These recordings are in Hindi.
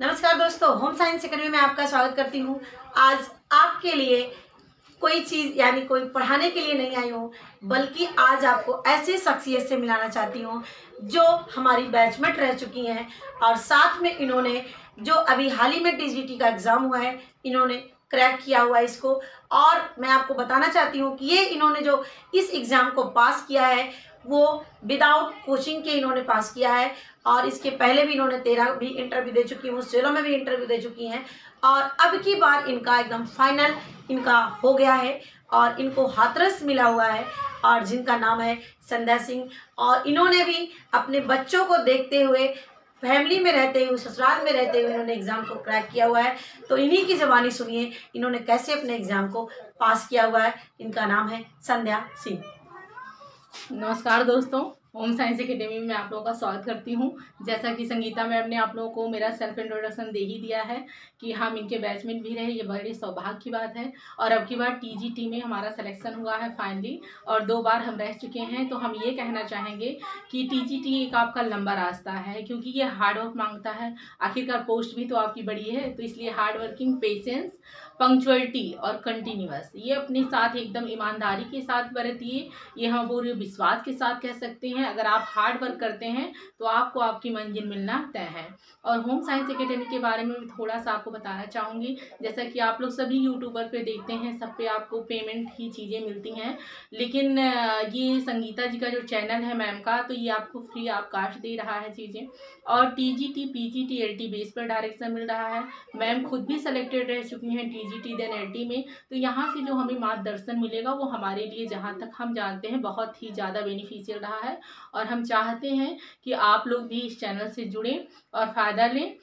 नमस्कार दोस्तों होम साइंस अकेडमी में आपका स्वागत करती हूँ। आज आपके लिए कोई चीज़, यानी कोई पढ़ाने के लिए नहीं आई हूँ, बल्कि आज आपको ऐसे शख्सियत से मिलाना चाहती हूँ, जो हमारी बैचमेट रह चुकी हैं, और साथ में इन्होंने, जो अभी हाल ही में टी का एग्ज़ाम हुआ है, इन्होंने क्रैक किया हुआ है इसको। और मैं आपको बताना चाहती हूँ कि ये इन्होंने जो इस एग्ज़ाम को पास किया है, वो विदाउट कोचिंग के इन्होंने पास किया है। और इसके पहले भी इन्होंने तेरह भी इंटरव्यू दे चुकी हैं सोलह में भी इंटरव्यू दे चुकी हैं। और अब की बार इनका एकदम फाइनल इनका हो गया है और इनको हाथरस मिला हुआ है। और जिनका नाम है संध्या सिंह। और इन्होंने भी अपने बच्चों को देखते हुए फैमिली में रहते हुए, ससुराल में रहते हुए इन्होंने एग्ज़ाम को क्रैक किया हुआ है। तो इन्हीं की ज़बानी सुनिए, इन्होंने कैसे अपने एग्ज़ाम को पास किया हुआ है। इनका नाम है संध्या सिंह। नमस्कार दोस्तों होम साइंस एकेडमी में आप लोगों का स्वागत करती हूँ। जैसा कि संगीता मैम ने आप लोगों को मेरा सेल्फ इंट्रोडक्शन दे ही दिया है कि हम इनके बैचमेंट भी रहे, ये बड़ी सौभाग्य की बात है। और अब की बार टीजीटी में हमारा सिलेक्शन हुआ है फाइनली और दो बार हम रह चुके हैं तो हम ये कहना चाहेंगे कि टीजीटी एक आपका लंबा रास्ता है, क्योंकि ये हार्डवर्क माँगता है। आखिरकार पोस्ट भी तो आपकी बड़ी है तो इसलिए हार्डवर्किंग पेशेंस पंक्चुअलिटी और कंटिन्यूस ये अपने साथ एकदम ईमानदारी के साथ बरतिए ये हम पूरे विश्वास के साथ कह सकते हैं। अगर आप हार्ड वर्क करते हैं तो आपको आपकी मंजिल मिलना तय है। और होम साइंस एकेडमी के बारे में थोड़ा सा आपको बताना चाहूँगी, जैसा कि आप लोग सभी यूट्यूबर पे देखते हैं, सब पे आपको पेमेंट ही चीज़ें मिलती हैं। लेकिन ये संगीता जी का जो चैनल है मैम का तो ये आपको फ्री आप कास्ट दे रहा है चीज़ें। और T G T P G T L T base पर डायरेक्शन मिल रहा है। मैम खुद भी सेलेक्टेड रह चुकी हैं टी जी देन एल में। तो यहाँ से जो हमें मार्गदर्शन मिलेगा, वो हमारे लिए जहाँ तक हम जानते हैं, बहुत ही ज़्यादा बेनिफिशियल रहा है। और हम चाहते हैं कि आप लोग भी इस चैनल से जुड़ें और फ़ायदा लें।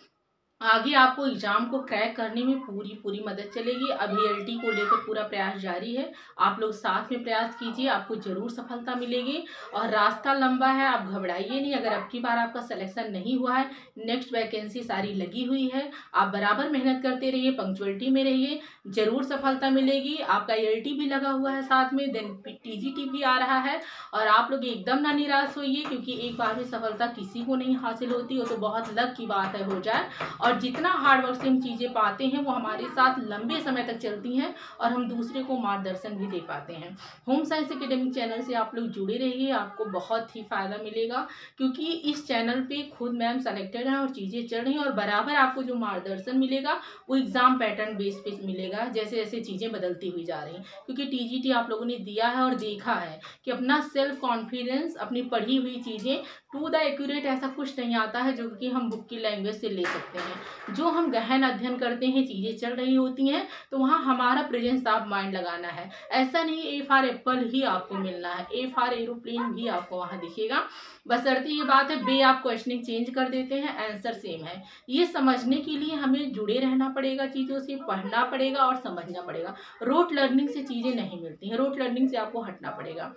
आगे आपको एग्ज़ाम को क्रैक करने में पूरी पूरी मदद चलेगी। अभी एलटी को लेकर पूरा प्रयास जारी है। आप लोग साथ में प्रयास कीजिए, आपको ज़रूर सफलता मिलेगी। और रास्ता लंबा है, आप घबराइए नहीं। अगर अब की बार आपका सिलेक्शन नहीं हुआ है नेक्स्ट वैकेंसी सारी लगी हुई है। आप बराबर मेहनत करते रहिए पंक्चुअलिटी में रहिए, ज़रूर सफलता मिलेगी। आपका एल भी लगा हुआ है साथ में देन टी भी आ रहा है। और आप लोग एकदम ना निराश होइए, क्योंकि एक बार में सफलता किसी को नहीं हासिल होती। हो तो बहुत लक की बात है, हो जाए। और और जितना हार्डवर्क से हम चीज़ें पाते हैं, वो हमारे साथ लंबे समय तक चलती हैं और हम दूसरे को मार्गदर्शन भी दे पाते हैं। होम साइंस एकेडमिक चैनल से आप लोग जुड़े रहिए, आपको बहुत ही फ़ायदा मिलेगा, क्योंकि इस चैनल पे खुद मैम सेलेक्टेड हैं और चीज़ें चल रही हैं और बराबर आपको जो मार्गदर्शन मिलेगा, वो एग्ज़ाम पैटर्न बेस पे मिलेगा, जैसे जैसे चीज़ें बदलती हुई जा रही हैं। क्योंकि टीजीटी आप लोगों ने दिया है और देखा है कि अपना सेल्फ कॉन्फिडेंस अपनी पढ़ी हुई चीज़ें टू द एक्यूरेट ऐसा कुछ नहीं आता है जो कि हम बुक की लैंग्वेज से ले सकते हैं। जो हम गहन अध्ययन करते हैं, चीज़ें चल रही होती हैं तो वहाँ हमारा प्रेजेंस आप माइंड लगाना है। ऐसा नहीं ए फॉर एप्पल ही आपको मिलना है। ए फॉर एरोप्लेन भी आपको वहाँ दिखेगा। बस अर्थ ये बात है, बे आप क्वेश्चनिंग चेंज कर देते हैं आंसर सेम है। ये समझने के लिए हमें जुड़े रहना पड़ेगा चीज़ों से, पढ़ना पड़ेगा और समझना पड़ेगा। रोट लर्निंग से चीज़ें नहीं मिलती हैं। रोट लर्निंग से आपको हटना पड़ेगा।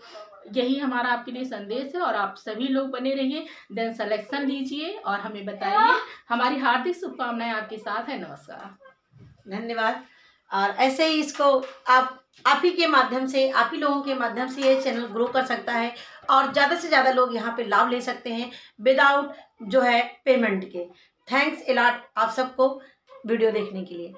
यही हमारा आपके लिए संदेश है और आप सभी लोग बने रहिए देन सिलेक्शन लीजिए और हमें बताइए। हमारी हार्दिक शुभकामनाएँ आपके साथ है। नमस्कार। धन्यवाद। और ऐसे ही इसको आप आप ही के माध्यम से, आप ही लोगों के माध्यम से ये चैनल ग्रो कर सकता है और ज़्यादा से ज़्यादा लोग यहाँ पे लाभ ले सकते हैं विदाउट जो है पेमेंट के। थैंक्स एलाट आप सबको वीडियो देखने के लिए।